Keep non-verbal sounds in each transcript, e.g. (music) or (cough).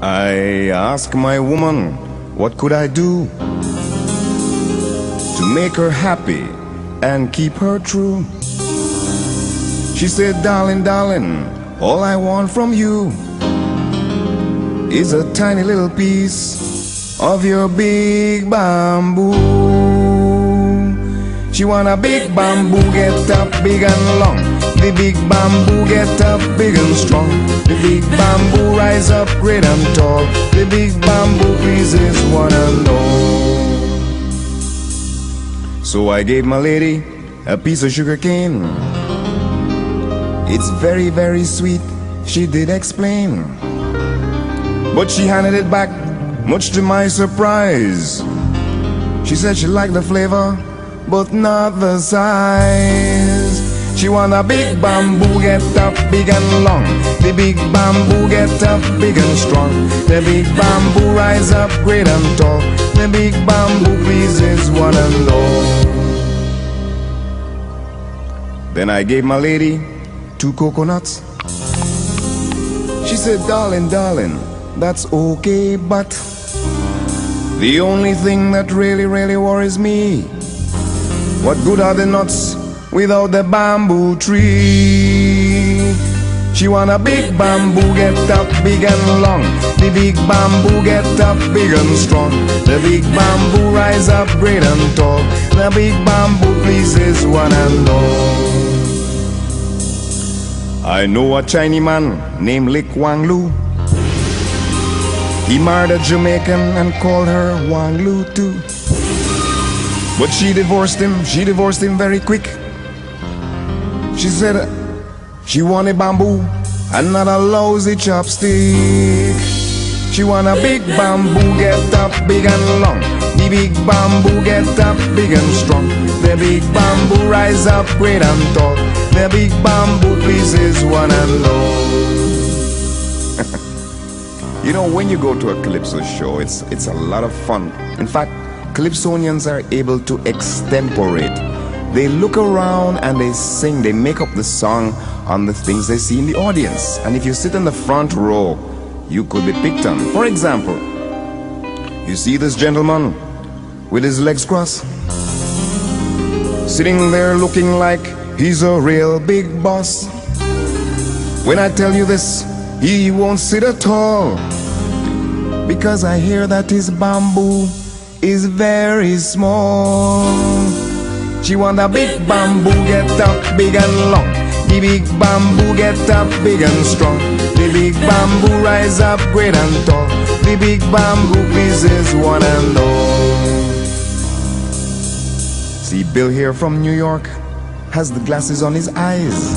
I asked my woman, what could I do to make her happy and keep her true? She said, darling, darling, all I want from you is a tiny little piece of your big bamboo. She want a big bamboo, get up big and long. The big bamboo get up big and strong. The big bamboo rise up great and tall. The big bamboo pleases one and all. So I gave my lady a piece of sugar cane. It's very, very sweet, she did explain. But she handed it back, much to my surprise. She said she liked the flavor, but not the size. She want a big bamboo, get up big and long. The big bamboo get up big and strong. The big bamboo rise up great and tall. The big bamboo pleases one and all. Then I gave my lady two coconuts. She said, darling, darling, that's okay, but the only thing that really, really worries me, what good are the nuts without the bamboo tree. She want a big bamboo, get up big and long. The big bamboo get up big and strong. The big bamboo rise up great and tall. The big bamboo pleases one and all. I know a Chinese man named Lik Wang Lu. He married a Jamaican and called her Wang Lu too. But she divorced him, she divorced him very quick. She said she wanted bamboo and not a lousy chopstick. She want a big bamboo, get up big and long. The big bamboo get up big and strong. The big bamboo rise up great and tall. The big bamboo pleases one and all. (laughs) you know, when you go to a calypso show, it's it's a lot of fun. In fact, calypsonians are able to extemporate they look around and they sing, they make up the song on the things they see in the audience. And if you sit in the front row, you could be picked on. For example, you see this gentleman with his legs crossed, sitting there looking like he's a real big boss. When I tell you this, he won't sit at all because I hear that his bamboo is very small. She want a big bamboo, get up big and long. The big bamboo get up big and strong. The big bamboo rise up great and tall. The big bamboo pleases one and all. See Bill here from New York has the glasses on his eyes.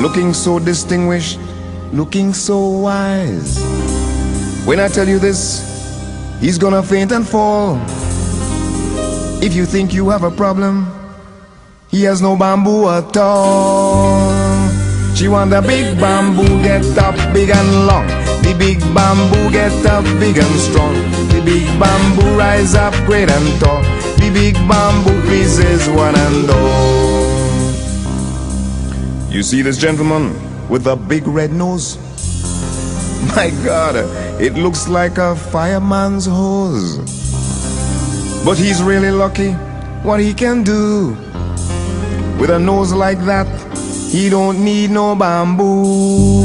Looking so distinguished, looking so wise. When I tell you this, he's gonna faint and fall. If you think you have a problem, he has no bamboo at all. She want a big bamboo, get up big and long. The big bamboo get up big and strong. The big bamboo rise up great and tall. The big bamboo pleases one and all. You see this gentleman with a big red nose? (laughs) My God, it looks like a fireman's hose. But he's really lucky what he can do. With a nose like that, he don't need no bamboo.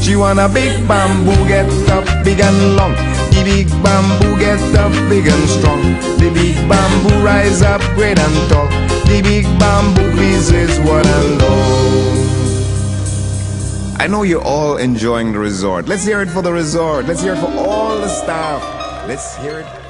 She want a big bamboo, get up big and long. The big bamboo get up big and strong. The big bamboo rise up great and tall. The big bamboo pleases one and all. I know you're all enjoying the resort. Let's hear it for the resort. Let's hear it for all the staff. Let's hear it.